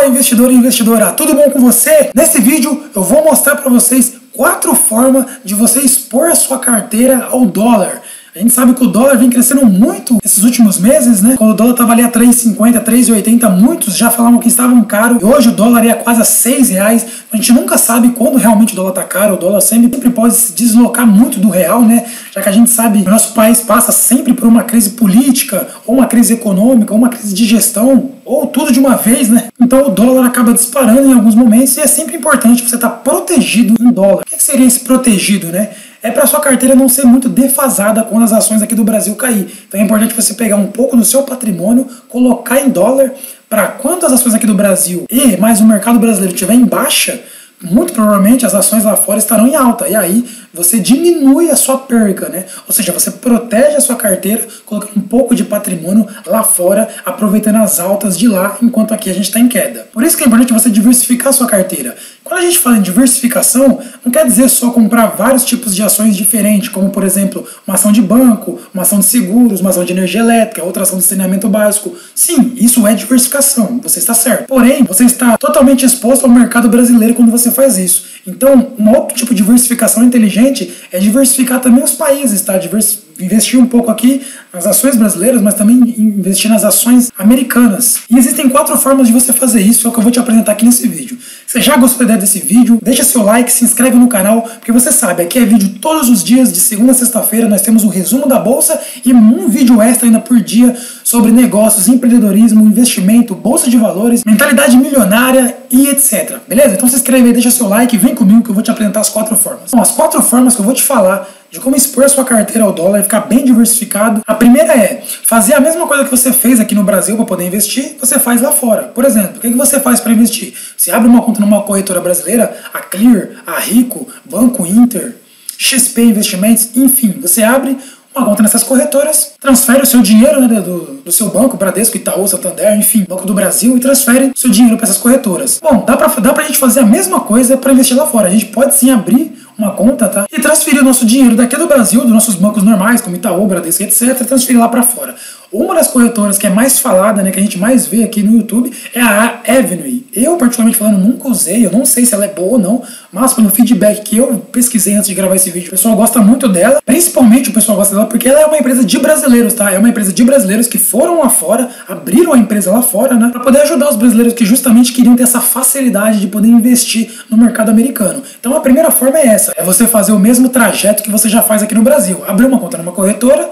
Fala investidor e investidora, tudo bom com você? Nesse vídeo eu vou mostrar para vocês quatro formas de você expor a sua carteira ao dólar. A gente sabe que o dólar vem crescendo muito esses últimos meses, né? Quando o dólar estava ali a 3,50, 3,80, muitos já falavam que estavam caro. E hoje o dólar é quase a 6 reais. A gente nunca sabe quando realmente o dólar está caro. O dólar sempre, sempre pode se deslocar muito do real, né? Já que a gente sabe que o nosso país passa sempre por uma crise política, ou uma crise econômica, ou uma crise de gestão, ou tudo de uma vez, né? Então o dólar acaba disparando em alguns momentos e é sempre importante você estar tá protegido em dólar. O que seria esse protegido, né? É para sua carteira não ser muito defasada quando as ações aqui do Brasil cair. Então é importante você pegar um pouco do seu patrimônio, colocar em dólar, para quando as ações aqui do Brasil e mais o mercado brasileiro estiver em baixa, muito provavelmente as ações lá fora estarão em alta. E aí você diminui a sua perca, né? Ou seja, você protege a sua carteira, colocando um pouco de patrimônio lá fora, aproveitando as altas de lá, enquanto aqui a gente está em queda. Por isso que é importante você diversificar a sua carteira. A gente fala em diversificação, não quer dizer só comprar vários tipos de ações diferentes, como por exemplo, uma ação de banco, uma ação de seguros, uma ação de energia elétrica, outra ação de saneamento básico. Sim, isso é diversificação, você está certo. Porém, você está totalmente exposto ao mercado brasileiro quando você faz isso. Então, um outro tipo de diversificação inteligente é diversificar também os países, tá? Divers investir um pouco aqui nas ações brasileiras, mas também investir nas ações americanas. E existem quatro formas de você fazer isso, é o que eu vou te apresentar aqui nesse vídeo. Você já gostou desse vídeo? Deixa seu like, se inscreve no canal, porque você sabe, aqui é vídeo todos os dias, de segunda a sexta-feira, nós temos um resumo da bolsa e um vídeo extra ainda por dia sobre negócios, empreendedorismo, investimento, bolsa de valores, mentalidade milionária e etc. Beleza? Então se inscreve aí, deixa seu like, vem comigo que eu vou te apresentar as quatro formas. Bom, as quatro formas que eu vou te falar de como expor a sua carteira ao dólar e ficar bem diversificado. A primeira é fazer a mesma coisa que você fez aqui no Brasil para poder investir, você faz lá fora. Por exemplo, o que, você faz para investir? Você abre uma conta numa corretora brasileira, a Clear, a Rico, Banco Inter, XP Investimentos, enfim, você abre uma conta nessas corretoras, transfere o seu dinheiro né, do, do seu banco, Bradesco, Itaú, Santander, enfim, Banco do Brasil, e transfere seu dinheiro para essas corretoras. Bom, dá para dá pra gente fazer a mesma coisa para investir lá fora. A gente pode sim abrir uma conta, tá? E transferir o nosso dinheiro daqui do Brasil, dos nossos bancos normais, como Itaú, Bradesco, etc., transferir lá para fora. Uma das corretoras que é mais falada, né, que a gente mais vê aqui no YouTube, é a Avenue. Eu, particularmente falando, nunca usei, eu não sei se ela é boa ou não, mas pelo feedback que eu pesquisei antes de gravar esse vídeo, o pessoal gosta muito dela, principalmente o pessoal gosta dela porque ela é uma empresa de brasileiros, tá? É uma empresa de brasileiros que foram lá fora, abriram a empresa lá fora, né, para poder ajudar os brasileiros que justamente queriam ter essa facilidade de poder investir no mercado americano. Então a primeira forma é essa, é você fazer o mesmo trajeto que você já faz aqui no Brasil. Abrir uma conta numa corretora,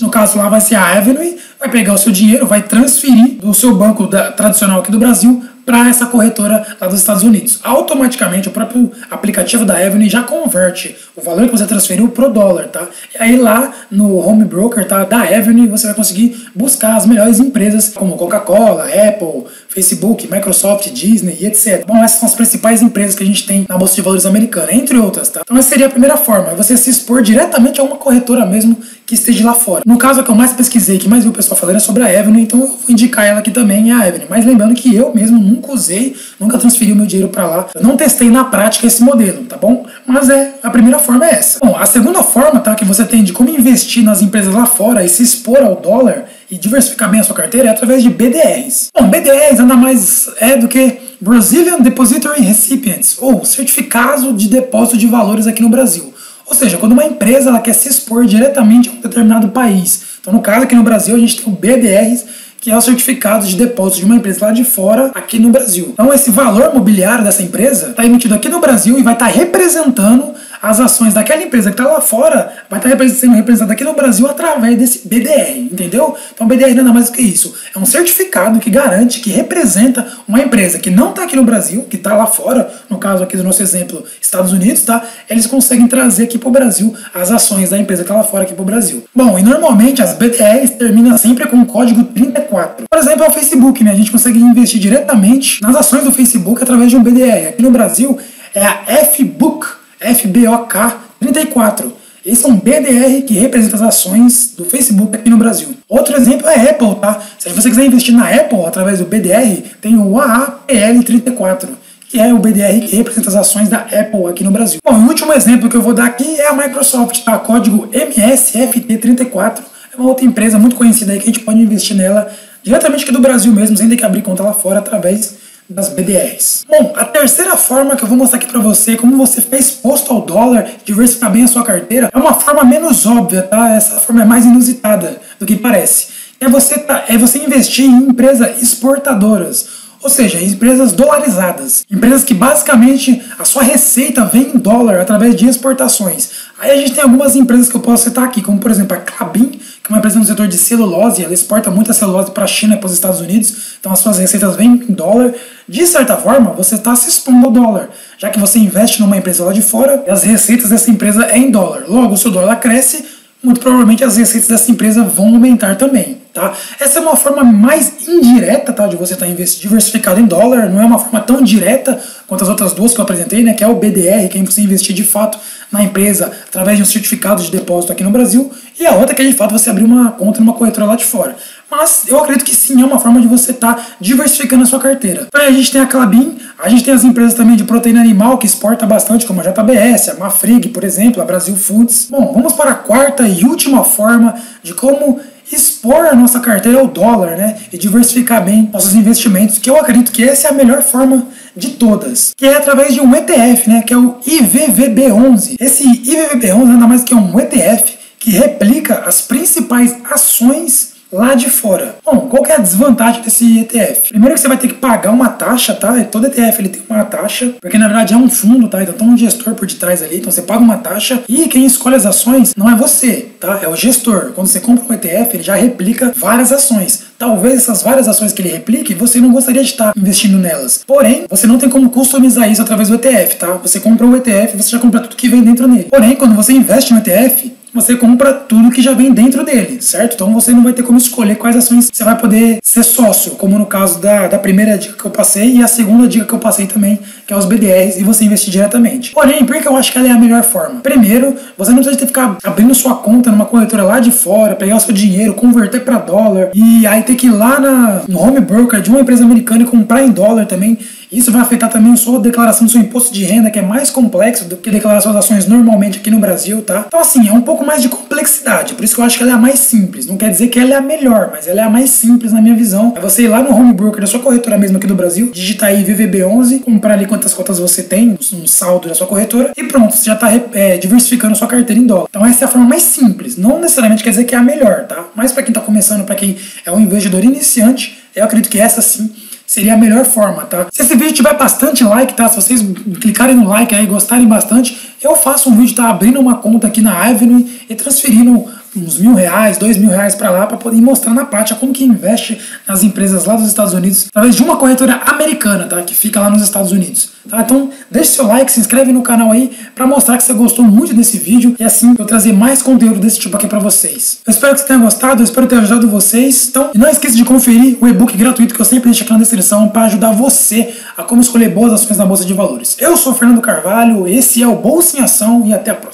no caso lá vai ser a Avenue, vai pegar o seu dinheiro, vai transferir do seu banco da, tradicional aqui do Brasil para essa corretora lá dos Estados Unidos. Automaticamente o próprio aplicativo da Avenue já converte o valor que você transferiu pro dólar, tá? E aí lá no home broker tá, da Avenue você vai conseguir buscar as melhores empresas como Coca-Cola, Apple, Facebook, Microsoft, Disney e etc. Bom, essas são as principais empresas que a gente tem na Bolsa de Valores americana, entre outras, tá? Então essa seria a primeira forma, é você se expor diretamente a uma corretora mesmo que esteja lá fora. No caso, que eu mais pesquisei, que mais vi o pessoal falando é sobre a Avenue, então eu vou indicar ela aqui também, a Avenue. Mas lembrando que eu mesmo nunca usei, nunca transferi o meu dinheiro para lá. Eu não testei na prática esse modelo, tá bom? Mas é, a primeira forma é essa. Bom, a segunda forma, tá, que você tem de como investir nas empresas lá fora e se expor ao dólar e diversificar bem a sua carteira é através de BDRs. Bom, BDRs nada mais é do que Brazilian Depository Recipients, ou certificado de depósito de valores aqui no Brasil. Ou seja, quando uma empresa ela quer se expor diretamente a um determinado país. Então, no caso aqui no Brasil, a gente tem o BDRs, que é o certificado de depósito de uma empresa lá de fora, aqui no Brasil. Então, esse valor mobiliário dessa empresa está emitido aqui no Brasil e vai estar tá representando as ações daquela empresa que está lá fora vai estar tá sendo representada aqui no Brasil através desse BDR, entendeu? Então, BDR nada mais do que isso. É um certificado que garante, que representa uma empresa que não está aqui no Brasil, que está lá fora, no caso aqui do nosso exemplo, Estados Unidos, tá? Eles conseguem trazer aqui para o Brasil as ações da empresa que está lá fora aqui para o Brasil. Bom, e normalmente as BDRs terminam sempre com o código 34. Por exemplo, é o Facebook, né? A gente consegue investir diretamente nas ações do Facebook através de um BDR. Aqui no Brasil é a FBOOK FBOK 34. Esse é um BDR que representa as ações do Facebook aqui no Brasil. Outro exemplo é a Apple, tá? Se você quiser investir na Apple através do BDR, tem o AAPL34, que é o BDR que representa as ações da Apple aqui no Brasil. Bom, o último exemplo que eu vou dar aqui é a Microsoft, tá? Código MSFT34. É uma outra empresa muito conhecida aí que a gente pode investir nela diretamente aqui do Brasil mesmo, sem ter que abrir conta lá fora através das BDRs. Bom, a terceira forma que eu vou mostrar aqui para você, como você ficar exposto ao dólar, diversificar bem a sua carteira, é uma forma menos óbvia, tá? Essa forma é mais inusitada do que parece. É você, tá, é você investir em empresas exportadoras ou seja, empresas dolarizadas. Empresas que basicamente a sua receita vem em dólar através de exportações. Aí a gente tem algumas empresas que eu posso citar aqui, como por exemplo a Clabin, que é uma empresa no setor de celulose, ela exporta muita celulose para a China e para os Estados Unidos, então as suas receitas vêm em dólar. De certa forma, você está se expondo ao dólar, já que você investe numa empresa lá de fora e as receitas dessa empresa é em dólar. Logo, o dólar cresce, muito provavelmente as receitas dessa empresa vão aumentar também. Tá? Essa é uma forma mais indireta tá, de você estar tá diversificado em dólar, não é uma forma tão direta quanto as outras duas que eu apresentei, né, que é o BDR, que é você investir de fato na empresa através de um certificado de depósito aqui no Brasil, e a outra que é de fato você abrir uma conta numa corretora lá de fora. Mas eu acredito que sim, é uma forma de você estar tá diversificando a sua carteira. Então, a gente tem a Clabin, a gente tem as empresas também de proteína animal que exporta bastante, como a JBS, a Mafrig, por exemplo, a Brasil Foods. Bom, vamos para a quarta e última forma de como expor a nossa carteira ao dólar, né? E diversificar bem nossos investimentos, que eu acredito que essa é a melhor forma de todas, que é através de um ETF, né? Que é o IVVB11. Esse IVVB11 nada mais que é um ETF que replica as principais ações lá de fora. Bom, qual que é a desvantagem desse ETF? Primeiro que você vai ter que pagar uma taxa, tá? Todo ETF ele tem uma taxa, porque na verdade é um fundo, tá? Então tem um gestor por detrás ali, então você paga uma taxa e quem escolhe as ações não é você, tá? É o gestor. Quando você compra um ETF, ele já replica várias ações. Talvez essas várias ações que ele replique, você não gostaria de estar investindo nelas. Porém, você não tem como customizar isso através do ETF, tá? Você compra o ETF, você já compra tudo que vem dentro dele. Porém, quando você investe no ETF, você compra tudo que já vem dentro dele, certo? Então você não vai ter como escolher quais ações você vai poder ser sócio, como no caso da, da primeira dica que eu passei e a segunda dica que eu passei também, que é os BDRs, e você investir diretamente. Porém, por que eu acho que ela é a melhor forma? Primeiro, você não precisa ter que ficar abrindo sua conta numa corretora lá de fora, pegar o seu dinheiro, converter para dólar e aí ter que ir lá na, no home broker de uma empresa americana e comprar em dólar também. Isso vai afetar também a sua declaração do seu imposto de renda, que é mais complexo do que declarar suas ações normalmente aqui no Brasil, tá? Então, assim, é um pouco mais de complexidade, por isso que eu acho que ela é a mais simples. Não quer dizer que ela é a melhor, mas ela é a mais simples na minha visão. É você ir lá no home broker da sua corretora mesmo aqui do Brasil, digitar aí VVB11, comprar ali quantas cotas você tem, um saldo da sua corretora, e pronto, você já está é, diversificando sua carteira em dólar. Então, essa é a forma mais simples. Não necessariamente quer dizer que é a melhor, tá? Mas para quem está começando, para quem é um investidor iniciante, eu acredito que essa sim seria a melhor forma, tá? Se esse vídeo tiver bastante like, tá? Se vocês clicarem no like aí e gostarem bastante, eu faço um vídeo, tá? Abrindo uma conta aqui na Avenue e transferindo uns mil reais, dois mil reais para lá para poder mostrar na prática como que investe nas empresas lá dos Estados Unidos através de uma corretora americana, tá? Que fica lá nos Estados Unidos. Tá? Então deixe seu like, se inscreve no canal aí para mostrar que você gostou muito desse vídeo e assim eu trazer mais conteúdo desse tipo aqui para vocês. Eu espero que você tenha gostado, eu espero ter ajudado vocês. Então, não esqueça de conferir o e-book gratuito que eu sempre deixo aqui na descrição para ajudar você a como escolher boas ações na bolsa de valores. Eu sou o Fernando Carvalho, esse é o Bolsa em Ação e até a próxima.